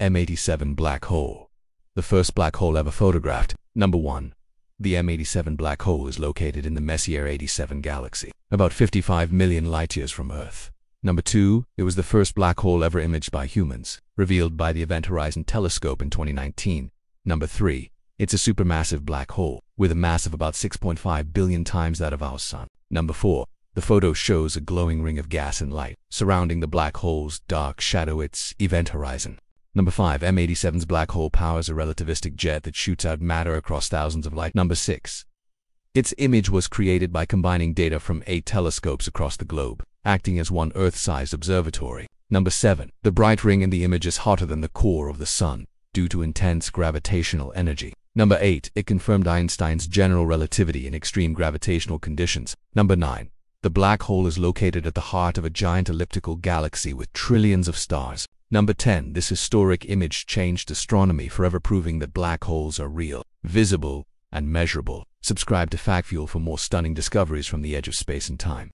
M87 Black Hole. The first black hole ever photographed. Number 1. The M87 black hole is located in the Messier 87 galaxy, about 55 million light-years from Earth. Number 2. It was the first black hole ever imaged by humans, revealed by the Event Horizon Telescope in 2019. Number 3. It's a supermassive black hole, with a mass of about 6.5 billion times that of our Sun. Number 4. The photo shows a glowing ring of gas and light surrounding the black hole's dark shadow its event horizon. Number 5. M87's black hole powers a relativistic jet that shoots out matter across thousands of light. Number 6. Its image was created by combining data from eight telescopes across the globe, acting as one Earth-sized observatory. Number 7. The bright ring in the image is hotter than the core of the Sun, due to intense gravitational energy. Number 8. It confirmed Einstein's general relativity in extreme gravitational conditions. Number 9. The black hole is located at the heart of a giant elliptical galaxy with trillions of stars. Number 10. This historic image changed astronomy, forever proving that black holes are real, visible, and measurable. Subscribe to FactFuel for more stunning discoveries from the edge of space and time.